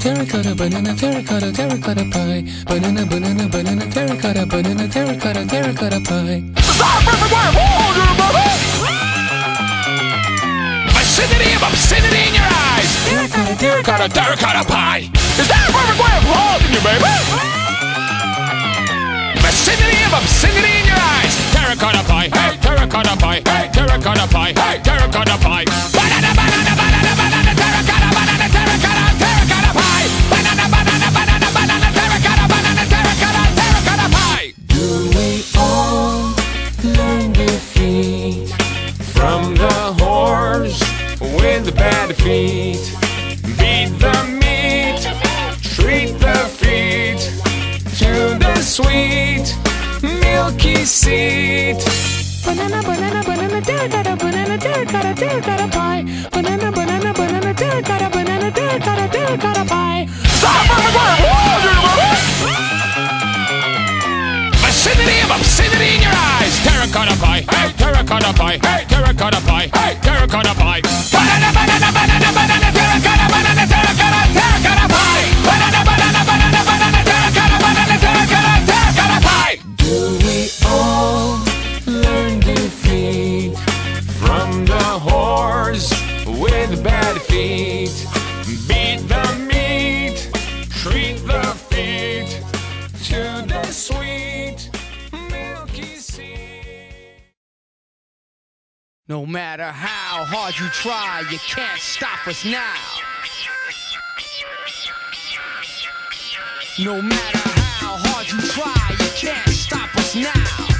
Terracotta, banana, terracotta, terracotta pie. Banana, banana, banana, terracotta, banana, terracotta, terracotta pie. Vicinity of obscenity in your eyes. Terracotta, Terracotta, terracotta pie. Is that a perfect way of holding you, baby? Vicinity of obscenity in your eyes. Terracotta pie. Hey, terracotta pie. Hey, terracotta pie. Hey, terracotta pie. Banana, banana, banana, sweet, milky seed. Banana, banana, banana, terracotta, banana, terracotta, terracotta pie. Banana, banana, banana, terracotta, banana, terracotta, terracotta pie. Vicinity of obscenity in your eyes. Terracotta pie, hey, terracotta pie, hey, terracotta pie, hey, terracotta pie. Banana, banana, banana, banana, matter how hard you try, you can't stop us now. No matter how hard you try, you can't stop us now.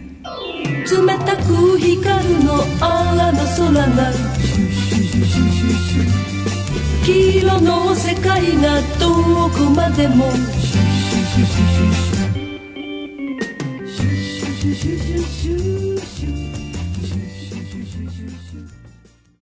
冷たく光るのあらの空なる。黄色の世界が遠くまでも。